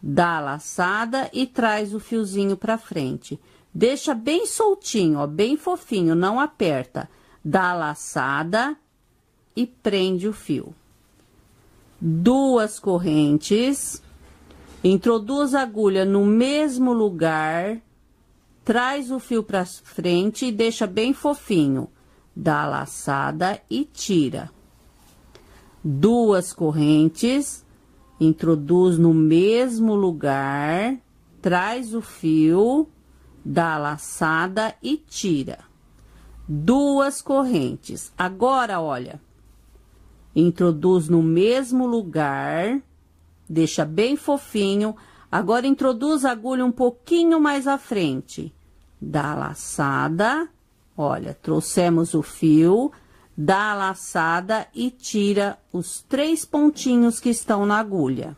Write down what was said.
Dá a laçada e traz o fiozinho pra frente. Deixa bem soltinho, ó, bem fofinho, não aperta. Dá a laçada e prende o fio. Duas correntes. Introduz a agulha no mesmo lugar. Traz o fio pra frente e deixa bem fofinho. Dá a laçada e tira. Duas correntes introduz no mesmo lugar, traz o fio, dá a laçada e tira. Duas correntes. Agora, olha, introduz no mesmo lugar, deixa bem fofinho. Agora, introduz a agulha um pouquinho mais à frente. Dá a laçada, olha, trouxemos o fio, dá a laçada e tira os três pontinhos que estão na agulha.